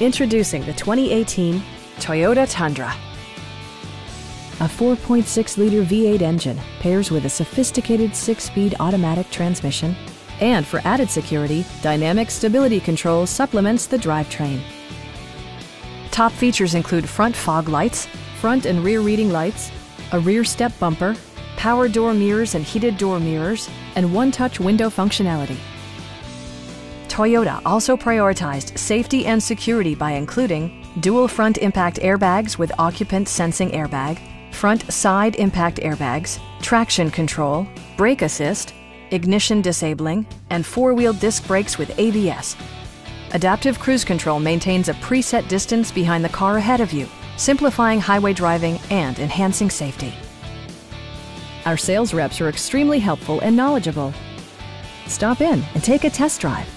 Introducing the 2018 Toyota Tundra. A 4.6 liter V8 engine pairs with a sophisticated six speed automatic transmission. And for added security, Dynamic Stability Control supplements the drivetrain. Top features include front fog lights, front and rear reading lights, a rear step bumper, power door mirrors and heated door mirrors, and one touch window functionality. Toyota also prioritized safety and security by including dual front impact airbags with occupant sensing airbag, front side impact airbags, traction control, brake assist, ignition disabling, and four wheel disc brakes with ABS. Adaptive Cruise Control maintains a preset distance behind the car ahead of you, simplifying highway driving and enhancing safety. Our sales reps are extremely helpful and knowledgeable. Stop in and take a test drive.